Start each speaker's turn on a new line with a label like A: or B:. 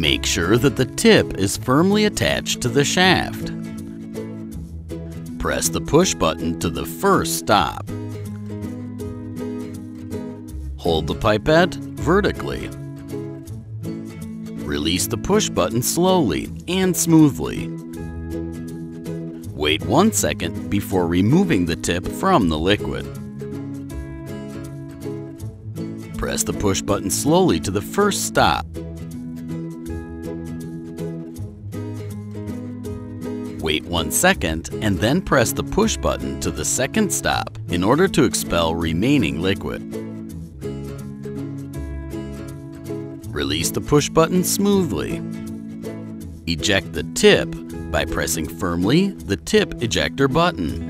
A: Make sure that the tip is firmly attached to the shaft. Press the push button to the first stop. Hold the pipette vertically. Release the push button slowly and smoothly. Wait one second before removing the tip from the liquid. Press the push button slowly to the first stop. Wait one second and then press the push button to the second stop in order to expel remaining liquid. Release the push button smoothly. Eject the tip by pressing firmly the tip ejector button.